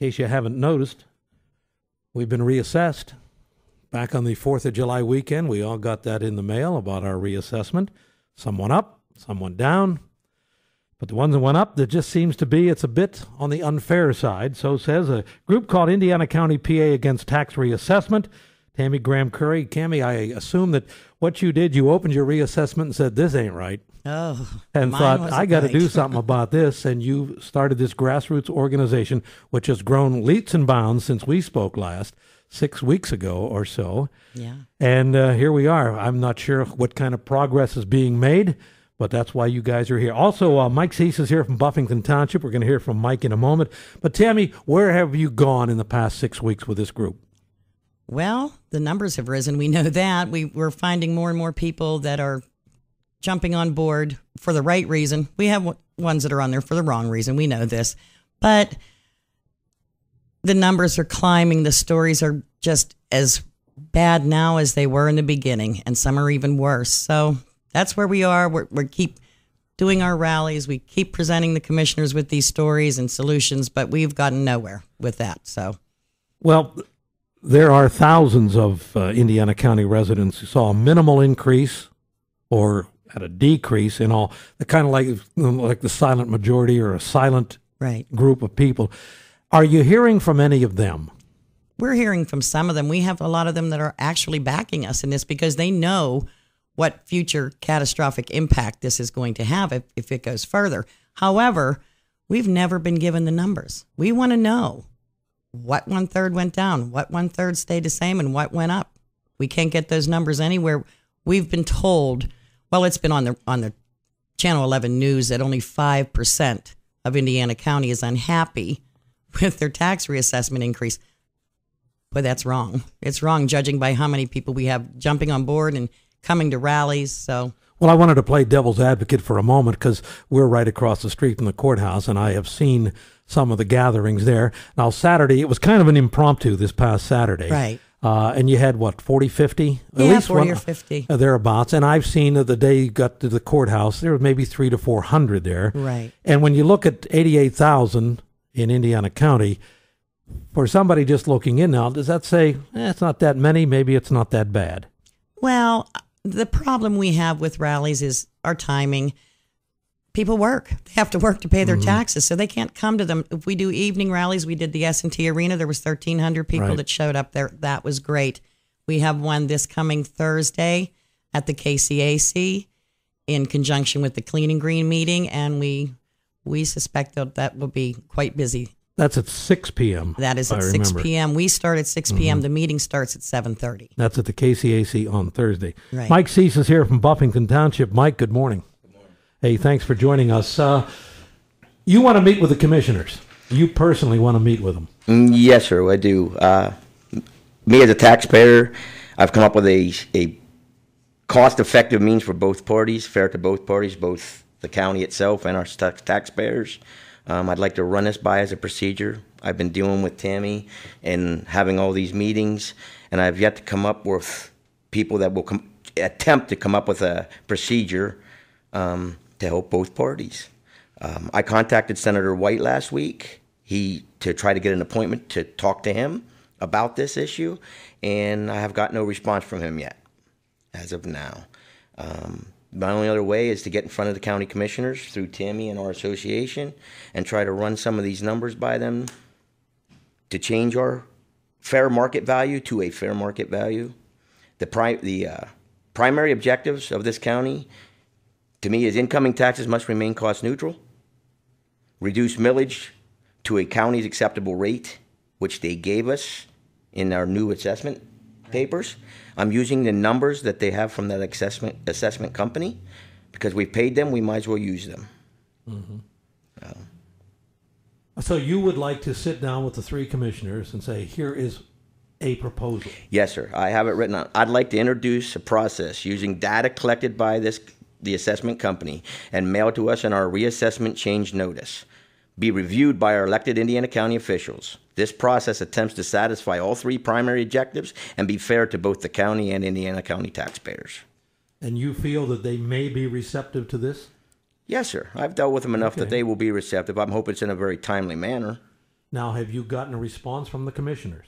In case you haven't noticed, we've been reassessed. Back on the 4th of July weekend, we all got that in the mail about our reassessment. Some went up, some went down. But the ones that went up, there just seems to be it's a bit on the unfair side. So says a group called Indiana County PA Against Tax Reassessment. Tammy Graham Curry. Tammy, I assume that what you did, you opened your reassessment and said, This ain't right. Oh, and thought, I got to do something about this. And you started this grassroots organization, which has grown leaps and bounds since we spoke last, six weeks ago or so. Yeah. And uh, here we are. I'm not sure what kind of progress is being made, but that's why you guys are here. Also, uh, Mike Sees is here from Buffington Township. We're going to hear from Mike in a moment. But Tammy, where have you gone in the past six weeks with this group? Well, the numbers have risen. We know that. We, we're finding more and more people that are jumping on board for the right reason. We have ones that are on there for the wrong reason. We know this. But the numbers are climbing. The stories are just as bad now as they were in the beginning, and some are even worse. So that's where we are. We're, we keep doing our rallies. We keep presenting the commissioners with these stories and solutions, but we've gotten nowhere with that. So. Well, there are thousands of uh, Indiana County residents who saw a minimal increase or at a decrease in all the kind of like like the silent majority or a silent right. group of people. Are you hearing from any of them? We're hearing from some of them. We have a lot of them that are actually backing us in this because they know what future catastrophic impact this is going to have if, if it goes further. However, we've never been given the numbers. We want to know what one third went down, what one third stayed the same, and what went up. We can't get those numbers anywhere. We've been told, well, it's been on the on the Channel 11 news that only five percent of Indiana County is unhappy with their tax reassessment increase. But that's wrong. It's wrong, judging by how many people we have jumping on board and coming to rallies. So Well, I wanted to play devil's advocate for a moment because we're right across the street from the courthouse, and I have seen some of the gatherings there. Now, Saturday, it was kind of an impromptu this past Saturday. Right. Uh, and you had what, 40, 50? At Yeah, least 40 one- or 50. uh, thereabouts. And I've seen that the day you got to the courthouse, there was maybe three to 400 there. Right. And when you look at 88,000 in Indiana County, for somebody just looking in now, does that say eh, it's not that many? Maybe it's not that bad. Well, the problem we have with rallies is our timing. People work; they have to work to pay their mm-hmm. taxes, so they can't come to them. If we do evening rallies, we did the S and T Arena. There was thirteen hundred people Right. that showed up there. That was great. We have one this coming Thursday at the KCAC in conjunction with the Clean and Green meeting, and we we suspect that that will be quite busy. That's at 6 p.m. That is at six p.m. We start at 6 p.m. The meeting starts at seven thirty. That's at the KCAC on Thursday. Right. Mike Sees is here from Buffington Township. Mike, good morning. Good morning. Hey, thanks for joining us. Uh, you want to meet with the commissioners. You personally want to meet with them. Mm, Yes, sir, I do. Uh, me as a taxpayer, I've come up with a, a cost-effective means for both parties, fair to both parties, both the county itself and our tax- taxpayers. Um, I'd like to run this by as a procedure. I've been dealing with Tammy and having all these meetings, and I've yet to come up with people that will com- attempt to come up with a procedure um, to help both parties. Um, I contacted Senator White last week. He to try to get an appointment to talk to him about this issue, and I have got no response from him yet, as of now. Um, my only other way is to get in front of the county commissioners through Tammy and our association, and try to run some of these numbers by them to change our fair market value to a fair market value. The pri- the uh, primary objectives of this county to me is incoming taxes must remain cost neutral, reduce millage to a county's acceptable rate, which they gave us in our new assessment papers. I'm using the numbers that they have from that assessment assessment company because we paid them, we might as well use them. Mm-hmm. So you would like to sit down with the three commissioners and say, here is a proposal. Yes, sir. I have it written out. I'd like to introduce a process using data collected by this the assessment company and mailed to us in our reassessment change notice. Be reviewed by our elected Indiana County officials. This process attempts to satisfy all three primary objectives and be fair to both the county and Indiana County taxpayers. And you feel that they may be receptive to this? Yes, sir. I've dealt with them enough that they will be receptive. I'm hoping it's in a very timely manner. Now, have you gotten a response from the commissioners?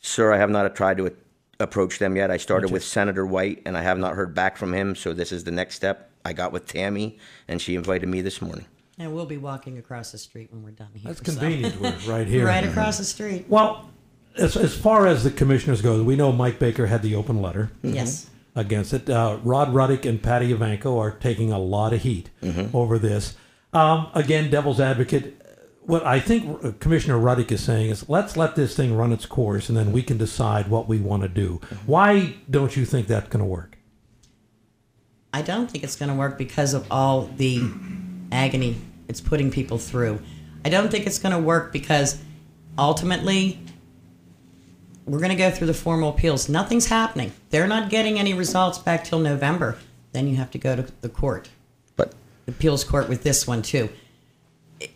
Sir, I have not tried to approach them yet. I started with Senator White, and I have not heard back from him, so this is the next step. I got with Tammy, and she invited me this morning. And we'll be walking across the street when we're done here. That's so- convenient. We're right here. Right across the street. Well, as, as far as the commissioners go, we know Mike Baker had the open letter Yes. against it. Uh, Rod Ruddick and Patty Evanko are taking a lot of heat over this. Um, again, devil's advocate. What I think uh, Commissioner Ruddick is saying is let's let this thing run its course and then we can decide what we want to do. Why don't you think that's going to work? I don't think it's going to work because of all the agony it's putting people through. I don't think it's going to work because ultimately we're going to go through the formal appeals. Nothing's happening. They're not getting any results back till November. Then you have to go to the court, But the appeals court with this one too.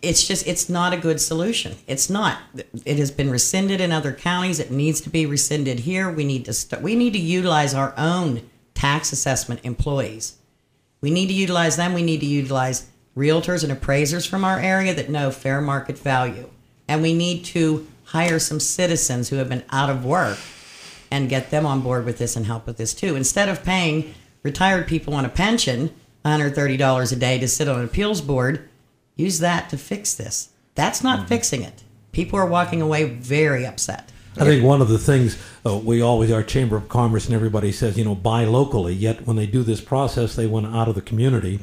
It's just it's not a good solution. It's not. It has been rescinded in other counties. It needs to be rescinded here. We need to st- we need to utilize our own tax assessment employees. We need to utilize them. We need to utilize realtors and appraisers from our area that know fair market value. And we need to hire some citizens who have been out of work and get them on board with this and help with this too. Instead of paying retired people on a pension $130 a day to sit on an appeals board, use that to fix this. That's not mm-hmm. fixing it. People are walking away very upset. I think one of the things uh, we always, our Chamber of Commerce and everybody says, you know, buy locally. Yet when they do this process, they went out of the community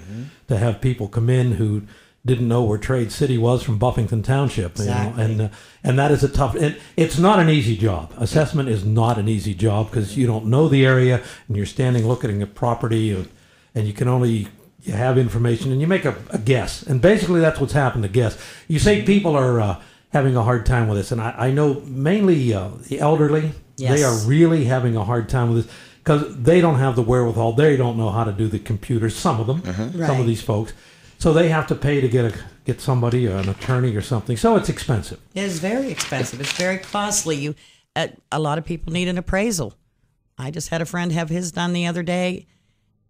to have people come in who didn't know where Trade City was from Buffington Township. Exactly. You know, and uh, and that is a tough. And it's not an easy job. Assessment is not an easy job because you don't know the area and you're standing looking at property and, and you can only you have information and you make a, a guess. And basically, that's what's happened to guess. You say people are. Uh, having a hard time with this, and I, I know mainly uh, the elderly. Yes. They are really having a hard time with this because they don't have the wherewithal. They don't know how to do the computers. Some of them, some Right. of these folks, so they have to pay to get a get somebody, an attorney or something. So it's expensive. It is very expensive. It's very costly. You, uh, a lot of people need an appraisal. I just had a friend have his done the other day.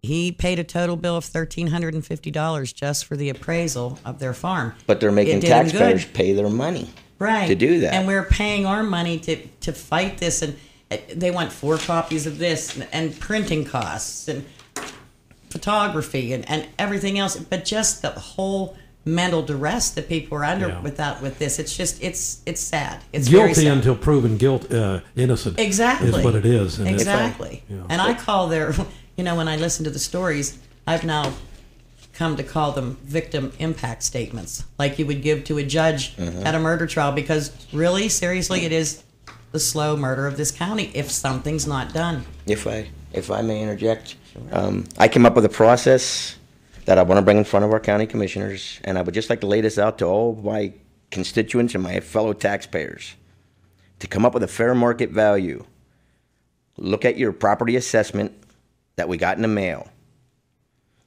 He paid a total bill of thirteen hundred and fifty dollars just for the appraisal of their farm. but they're making It good. taxpayers pay their money right to do that. and we're paying our money to to fight this and uh, they want four copies of this and, and printing costs and photography and, and everything else but just the whole mental duress that people are under Yeah. without with this it's just it's it's sad it's very Guilty sad. until proven guilt, uh, innocent. exactly is what it is. And it's- exactly Yeah. and i call their you know when i listen to the stories i've now come to call them victim impact statements like you would give to a judge at a murder trial because really seriously it is the slow murder of this county if something's not done if I if I may interject, um, I came up with a process that I want to bring in front of our county commissioners, and I would just like to lay this out to all my constituents and my fellow taxpayers to come up with a fair market value. Look at your property assessment that we got in the mail.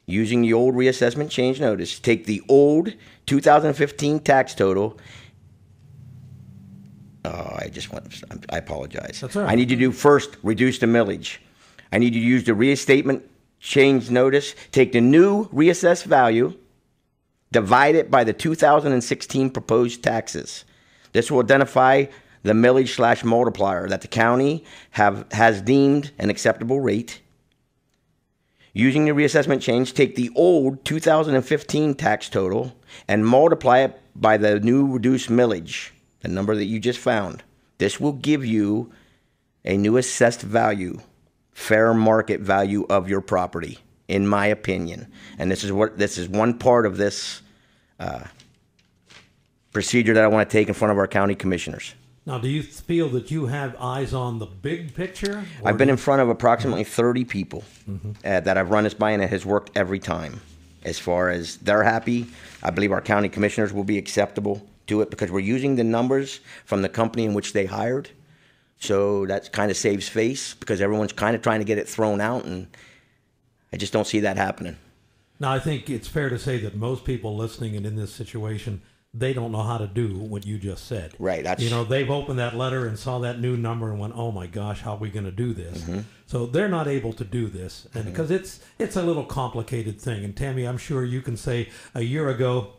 Using the old reassessment change notice, take the old 2015 tax total. Oh, I just want. I apologize. That's all right. I need you to do first reduce the millage. I need you to use the restatement change notice. Take the new reassessed value, divide it by the 2016 proposed taxes. This will identify the millage slash multiplier that the county have has deemed an acceptable rate. Using the reassessment change, take the old 2015 tax total and multiply it by the new reduced millage, the number that you just found. This will give you a new assessed value, fair market value of your property, in my opinion. And this is what this is one part of this uh, procedure that I want to take in front of our county commissioners. Now, do you feel that you have eyes on the big picture? I've been in front of approximately 30 people uh, that I've run this by, and it has worked every time. As far as they're happy, I believe our county commissioners will be acceptable to it because we're using the numbers from the company in which they hired. So that kind of saves face because everyone's kind of trying to get it thrown out, and I just don't see that happening. Now, I think it's fair to say that most people listening and in this situation, they don't know how to do what you just said. Right, that's- you know, they've opened that letter and saw that new number and went, "Oh my gosh, how are we going to do this?" Mm-hmm. So they're not able to do this, and because it's it's a little complicated thing. And Tammy, I'm sure you can say a year ago,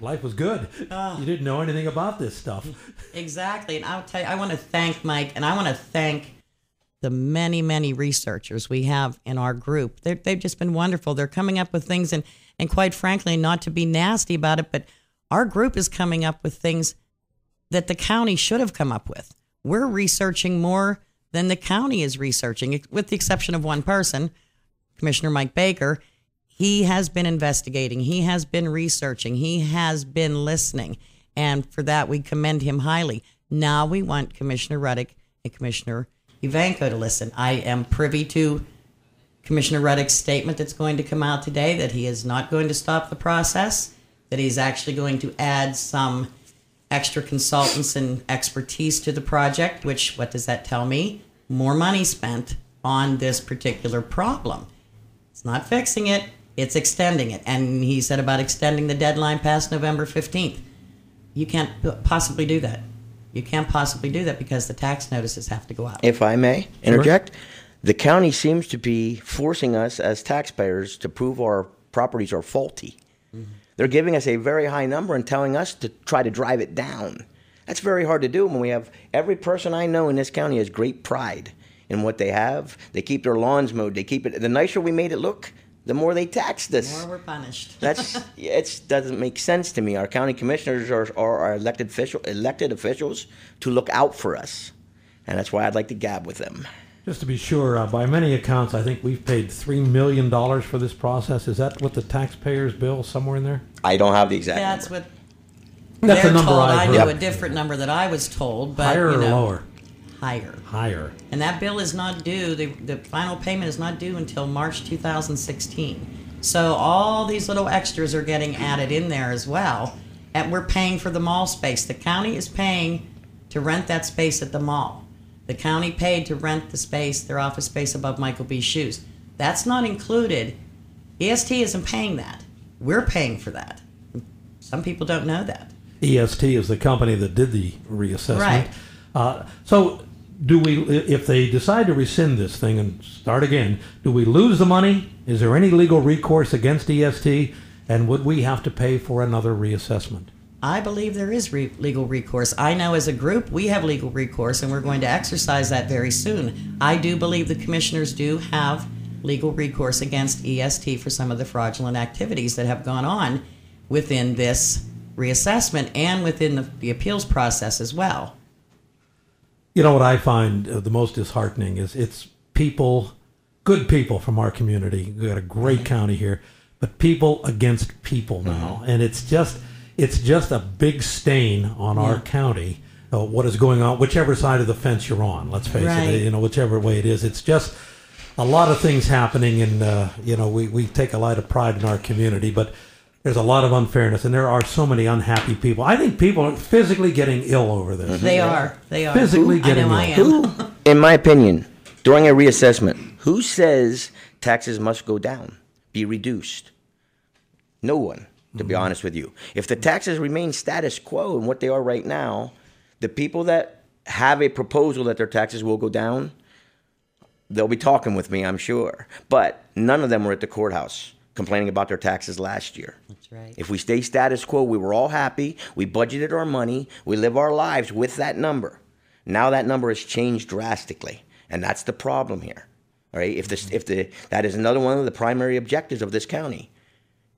Life was good. You didn't know anything about this stuff. Exactly. And I'll tell you, I want to thank Mike and I want to thank the many, many researchers we have in our group. They're, they've just been wonderful. They're coming up with things, and, and quite frankly, not to be nasty about it, but our group is coming up with things that the county should have come up with. We're researching more than the county is researching, with the exception of one person, Commissioner Mike Baker. He has been investigating, he has been researching, he has been listening. And for that, we commend him highly. Now we want Commissioner Ruddick and Commissioner Evanko to listen. I am privy to Commissioner Ruddick's statement that's going to come out today that he is not going to stop the process, that he's actually going to add some extra consultants and expertise to the project, which, what does that tell me? More money spent on this particular problem. It's not fixing it, it's extending it. And he said about extending the deadline past November 15th. You can't possibly do that. You can't possibly do that because the tax notices have to go out. If I may interject, the county seems to be forcing us as taxpayers to prove our properties are faulty. Mm-hmm. They're giving us a very high number and telling us to try to drive it down. That's very hard to do when we have every person I know in this county has great pride in what they have. They keep their lawns mowed. They keep it. The nicer we made it look, the more they taxed us. The more we're punished. That's it doesn't make sense to me. Our county commissioners are, are our elected official elected officials to look out for us, and that's why I'd like to gab with them. Just to be sure, uh, by many accounts, I think we've paid $3 million for this process. Is that what the taxpayers bill somewhere in there? I don't have the exact. That's number. what That's they're the number told. I've I heard. knew Yep. a different number that I was told, but Higher you or know, lower? Higher. Higher. And that bill is not due. The, the final payment is not due until March 2016. So all these little extras are getting added in there as well. And we're paying for the mall space. The county is paying to rent that space at the mall. The county paid to rent the space, their office space above Michael B. Shoes. That's not included. EST isn't paying that. We're paying for that. Some people don't know that. EST is the company that did the reassessment. Right. Uh, so, do we, if they decide to rescind this thing and start again, do we lose the money? Is there any legal recourse against EST? And would we have to pay for another reassessment? I believe there is re- legal recourse. I know as a group we have legal recourse, and we're going to exercise that very soon. I do believe the commissioners do have legal recourse against EST for some of the fraudulent activities that have gone on within this reassessment and within the, the appeals process as well. You know what I find uh, the most disheartening is it's people, good people from our community. We got a great county here, but people against people now, and it's just it's just a big stain on our county. Uh, what is going on, whichever side of the fence you're on? Let's face Right. it. You know, whichever way it is, it's just a lot of things happening, and uh, you know, we we take a lot of pride in our community, but. There's a lot of unfairness, and there are so many unhappy people. I think people are physically getting ill over this. They are. They are. Physically I getting know I ill. am. In my opinion, during a reassessment, who says taxes must go down, be reduced? No one, to be mm-hmm. honest with you. If the taxes remain status quo and what they are right now, the people that have a proposal that their taxes will go down, they'll be talking with me, I'm sure. But none of them were at the courthouse complaining about their taxes last year. That's right. If we stay status quo, we were all happy. We budgeted our money. We live our lives with that number. Now that number has changed drastically, and that's the problem here. All right. If this, if the that is another one of the primary objectives of this county,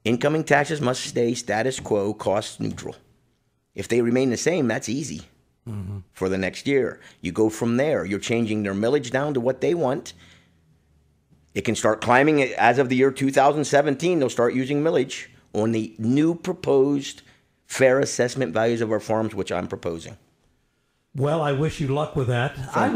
incoming taxes must stay status quo, cost neutral. If they remain the same, that's easy for the next year. You go from there. You're changing their millage down to what they want. It can start climbing as of the year 2017. They'll start using millage on the new proposed fair assessment values of our farms, which I'm proposing. Well, I wish you luck with that. I you.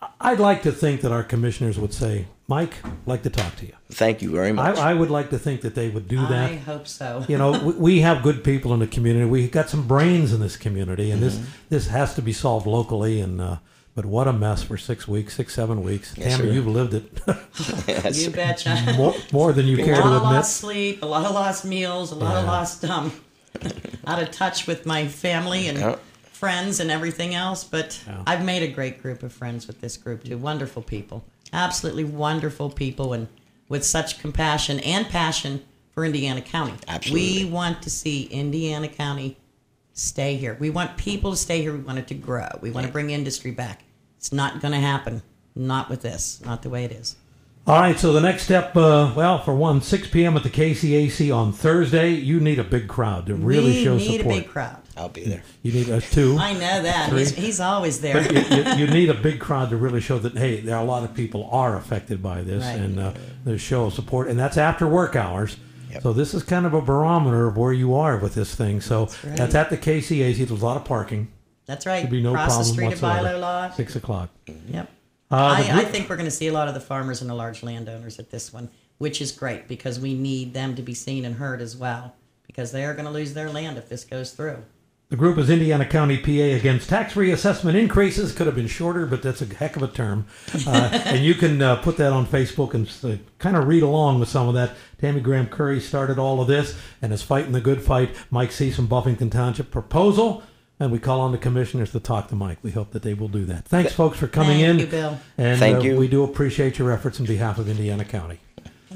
Would, I'd like to think that our commissioners would say, "Mike, I'd like to talk to you." Thank you very much. I would like to think that they would do that. I hope so. You know, we, we have good people in the community. We got some brains in this community, and Mm-hmm. this this has to be solved locally. And uh, but what a mess for six weeks, six seven weeks. Yes, Tammy, sir. you've lived it Yes. You betcha. more, more than you care to admit. a lot of lost sleep, a lot of lost meals, a lot of lost um, out of touch with my family and Yeah. Friends and everything else. But Yeah. I've made a great group of friends with this group too. Wonderful people, absolutely wonderful people, and with such compassion and passion for Indiana County. Absolutely. We want to see Indiana County stay here. We want people to stay here. We want it to grow. We want to bring industry back. It's not going to happen. Not with this. Not the way it is. All right, so the next step, uh, well, for one, 6 p.m. at the KCAC on Thursday, you need a big crowd to really we show need support. a big crowd. I'll be there. You need a two. I know that. He's, he's always there. But you, you, you need a big crowd to really show that hey, there are a lot of people are affected by this, Right. and uh, the show of support, and that's after work hours. Yep. So this is kind of a barometer of where you are with this thing. So that's, right. at the KCAC. There's a lot of parking. That's right. There'd be no Across problem the street whatsoever. of Bilo Lot. Six o'clock. Yep. Uh, I, I think we're going to see a lot of the farmers and the large landowners at this one, which is great because we need them to be seen and heard as well because they are going to lose their land if this goes through. The group is Indiana County PA against tax reassessment increases. Could have been shorter, but that's a heck of a term. Uh, and you can uh, put that on Facebook and uh, kind of read along with some of that. Tammy Graham Curry started all of this and is fighting the good fight. Mike Sees from Buffington Township proposal. And we call on the commissioners to talk to Mike. We hope that they will do that. Thanks, folks, for coming in. Thank in. you, Bill. And Thank uh, you. we do appreciate your efforts on behalf of Indiana County.